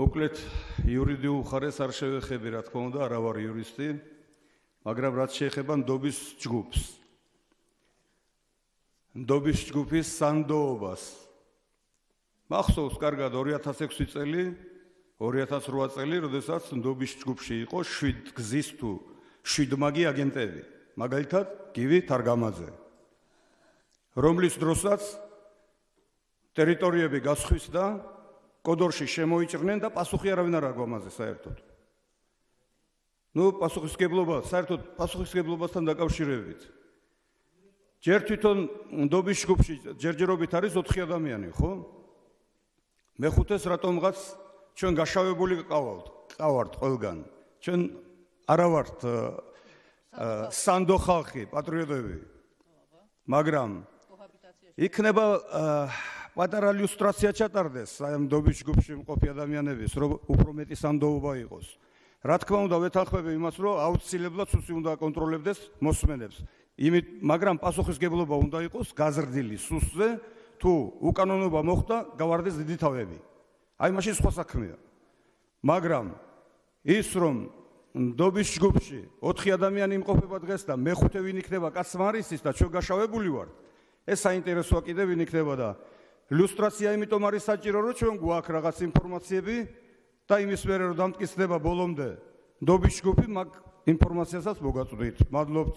მოკლედ იურიდიულ ხარეს არ შევეხები, რა თქმა უნდა, არა ვარ იურისტი, მაგრამ რაც შეეხება ნდობის ჯგუფს. ნდობის ჯგუფის სანდოობას. მახსოვს კარგად 2006 წელი, 2008 წელი, როდესაც ნდობის ჯგუფში იყო 7 გზის თუ 7 მაგი აგენტები, მაგალითად, გივი თარგამაძე. რომლის დროსაც ტერიტორიები გასხვისდა კოდორში შემოიჭრნენ და პასუხი არავინ არ აგვამაზე საერთოდ. ნუ პასუხისგებლობა, საერთოდ პასუხისგებლობასთან დაკავშირებით. ჯერ თვითონ ნდობის ჯგუფში ჯერჯერობით არის 4 ადამიანი, ხო? მეხუთეს რატომღაც ჩვენ გაშავებული ყავართ, ყავართ ყველგან. ჩვენ არა ვართ სანდო ხალხი, პატრიოტები. მაგრამ იქნება პატარა ილუსტრაცია ჩატარდეს სამდობის ჯგუფში მყოფი ადამიანების, რომ უფრო მეტი სამდოობა იყოს. რა თქმა უნდა, ვეთანხმები იმას, რომ აუცილებლად სუსი უნდა აკონტროლებდეს მოსმენებს. იმით, მაგრამ პასუხისგებლობა უნდა იყოს გაზრდილი სუსზე, თუ უკანონობა მოხდა, გავარდეს დიდი თავები. აი მაშინ სხვა საქმეა. მაგრამ ის რომ ნდობის ჯგუფში 4 ადამიანი იმყოფება დღეს და მეხუთე ვინ იქნება კაცმარისის და ჩვენ გაშავებული ვართ, ეს საინტერესოა კიდე ვინ იქნება და ილუსტრაცია იმიტომ არის საჭირო, რომ ჩვენ გვაქვს რაღაც ინფორმაციები და იმის მერე რომ დამტკიცდება ბოლომდე ნდობის ჯგუფი, მაგ ინფორმაციასაც მოგაწვდით. მადლობთ.